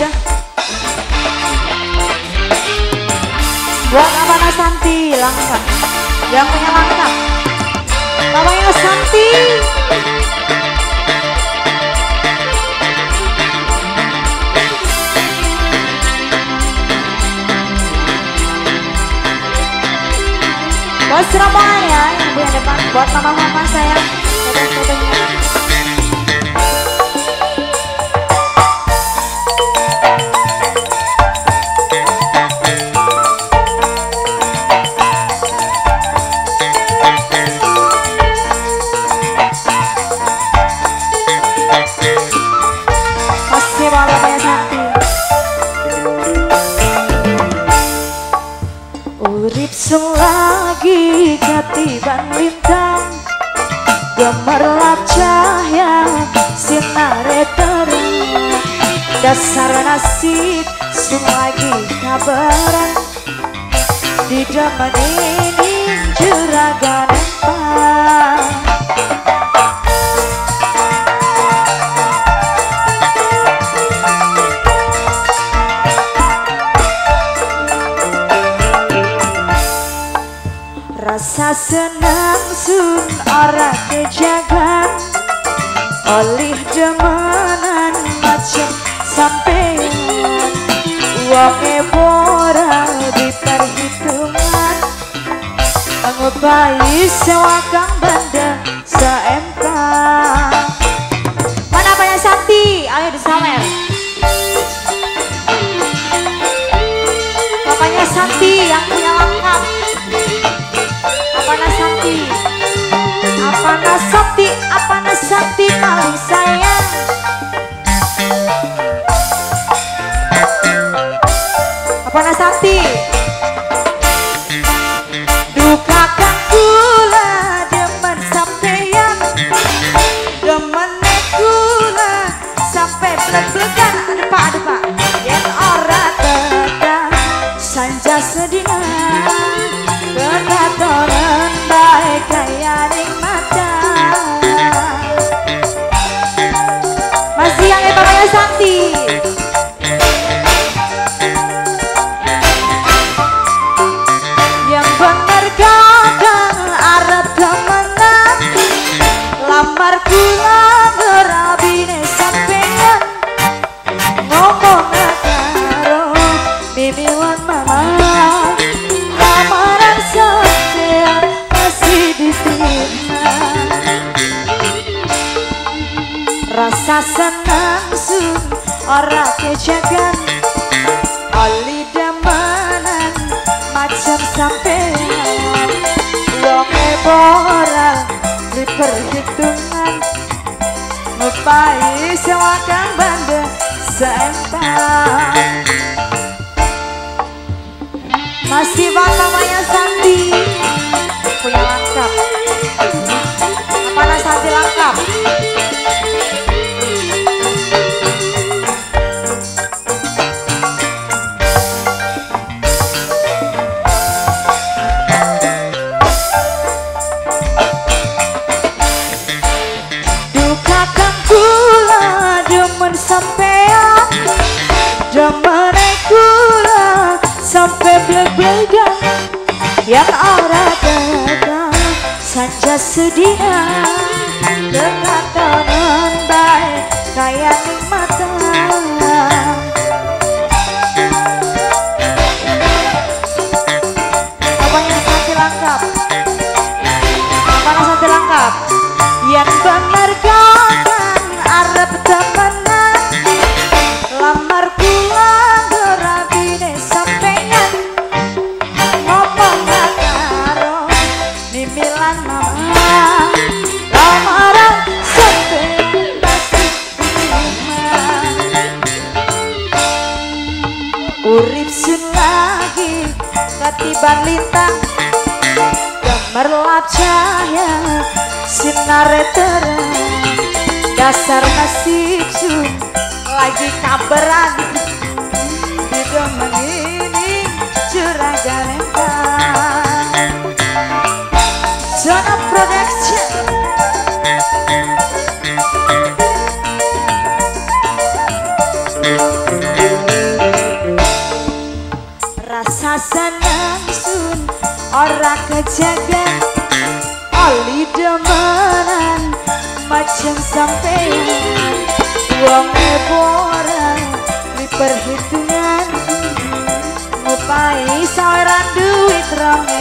aja. Buat apa Santi? Langkah yang punya langkah namanya Santi. Buat Surabaya yang punya depan. Buat mama-mama saya. Foto-fotonya. Ketiban bintang Gemerlap cahaya sinare terang Dasar nasib lagi kabaran Di zaman ini juragan empang senang sun ora kejagan Oleh demenan macam sampean Uangnya borang di perhitungan Mengupai sewakang benda seempang apa Rasa senang sun ora kejagan. Oli demenan macam sampean. Wonge di perhitungan Ngupai sewakan banda seempang Masih bapak Maya Santi Punya lengkap. Apa Santi lengkap. Dukakan kula demen sampean Yang ora dagang saja sedia Dekatan baik kayak Mimilan mama Lamaran sampeyan pasti terima Urip sun lagi ketiban lintang. Gemerlap cahaya sinar terang. Dasar nasib lagi kabaran Rasa senang sun ora kejagan Ali demenan macam sampean Wong eboran di perhitungan Ngupai saweran duit rong